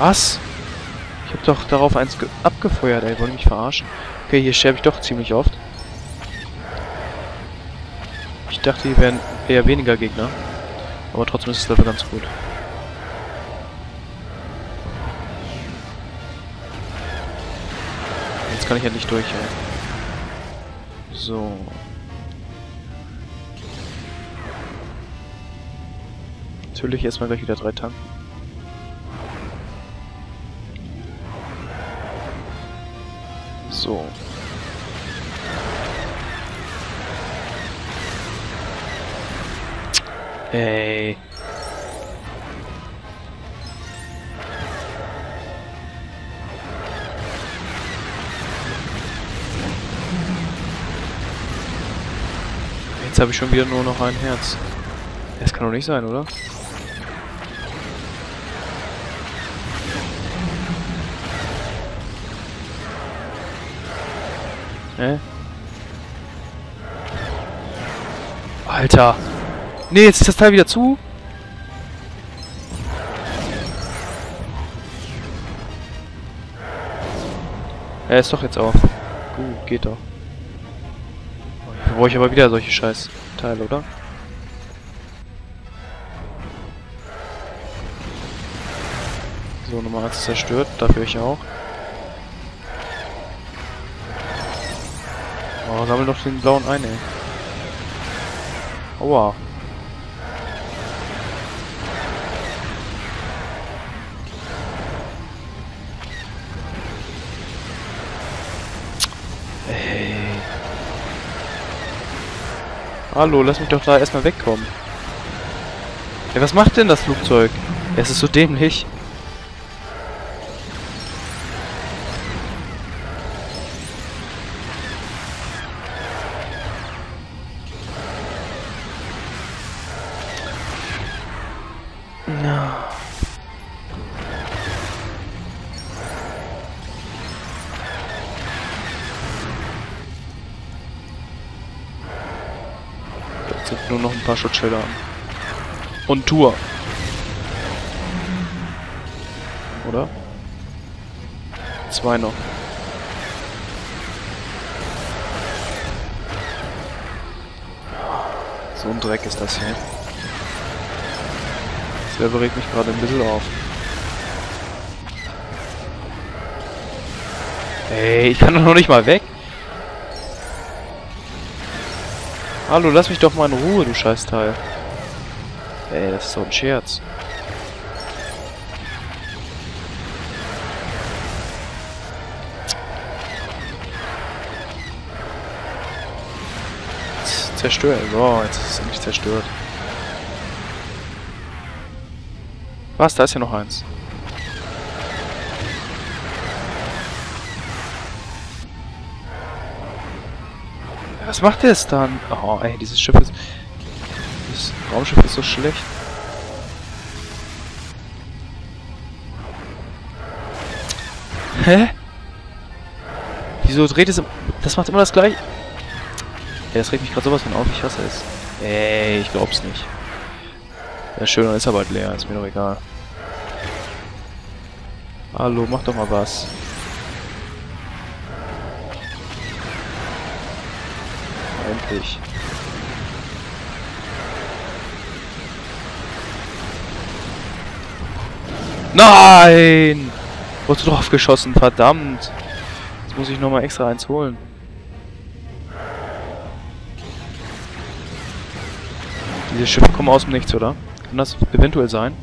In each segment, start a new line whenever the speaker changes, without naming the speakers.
Was? Ich hab doch darauf eins abgefeuert, ey. Wollte mich verarschen? Okay, hier sterbe ich doch ziemlich oft. Ich dachte, hier wären eher weniger Gegner. Aber trotzdem ist das Level ganz gut. Jetzt kann ich endlich durch, ey. So. Natürlich erstmal gleich wieder drei tanken. So. Ey. Jetzt habe ich schon wieder nur noch ein Herz. Das kann doch nicht sein, oder? Hä? Alter! Nee, jetzt ist das Teil wieder zu. Er ist doch jetzt auf. Gut, geht doch. Da brauche ich aber wieder solche scheiß Teile, oder? So, Nummer 1 zerstört, dafür ich auch. Oh, sammel doch den blauen ein, ey. Aua. Ey. Hallo, lass mich doch da erstmal wegkommen. Ey, was macht denn das Flugzeug? Es ist so dämlich. Sind nur noch ein paar Schutzschilder an. Und Tour. Oder? Zwei noch. So ein Dreck ist das hier. Das regt mich gerade ein bisschen auf. Ey, ich kann doch noch nicht mal weg. Hallo, lass mich doch mal in Ruhe, du Scheißteil. Ey, das ist doch ein Scherz. Zerstört. So, jetzt ist es endlich zerstört. Was? Da ist ja noch eins. Was macht der es dann? Oh, ey, dieses Schiff ist... Das Raumschiff ist so schlecht. Hä? Wieso dreht es... Das macht immer das gleiche... Ey, das regt mich gerade sowas von auf, ich hasse es. Ey, ich glaub's nicht. Ja, schön, dann ist er bald leer, ist mir doch egal. Hallo, mach doch mal was. Endlich. Nein! Wurdest du drauf geschossen, verdammt. Jetzt muss ich nochmal extra eins holen. Diese Schiffe kommen aus dem Nichts, oder? Kann das eventuell sein?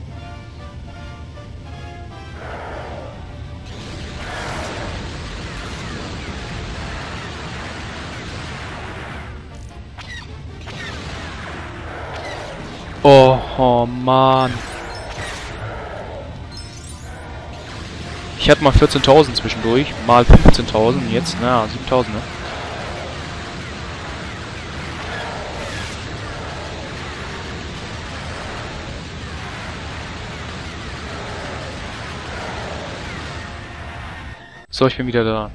Oh, oh Mann. Ich hatte mal 14.000 zwischendurch, mal 15.000, jetzt, naja, 7.000, ne? So, ich bin wieder da.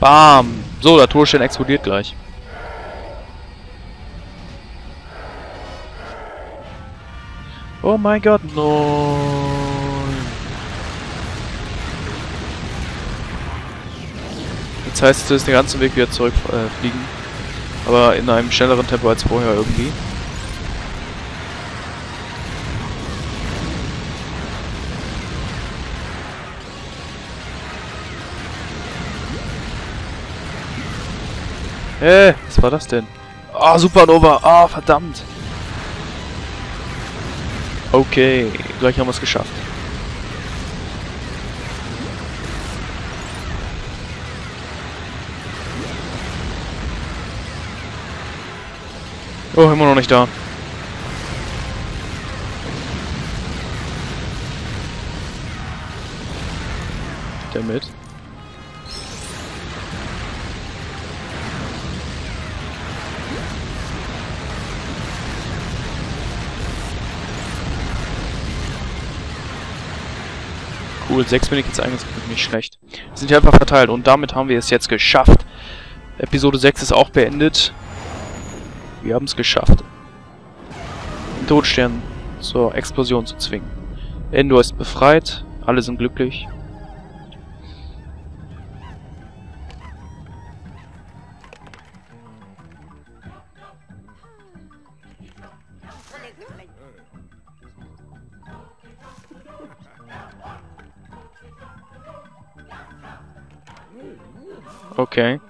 Bam! So, der Torstein explodiert gleich. Oh mein Gott, nein. Jetzt heißt es den ganzen Weg wieder zurückfliegen. Äh, aber in einem schnelleren Tempo als vorher irgendwie. Äh, was war das denn? Ah, oh, Supernova. Ah, oh, verdammt. Okay, gleich haben wir es geschafft. Oh, immer noch nicht da. Damit. Cool, 6 bin ich jetzt eigentlich nicht schlecht. sind hier einfach verteilt und damit haben wir es jetzt geschafft. Episode 6 ist auch beendet. Wir haben es geschafft. Den Todstern zur Explosion zu zwingen. Endor ist befreit, alle sind glücklich. Okay.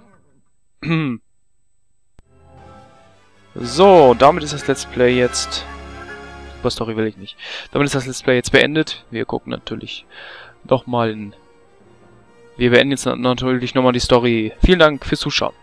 so, damit ist das Let's Play jetzt... Super Story will ich nicht. Damit ist das Let's Play jetzt beendet. Wir gucken natürlich nochmal in... Wir beenden jetzt natürlich nochmal die Story. Vielen Dank fürs Zuschauen.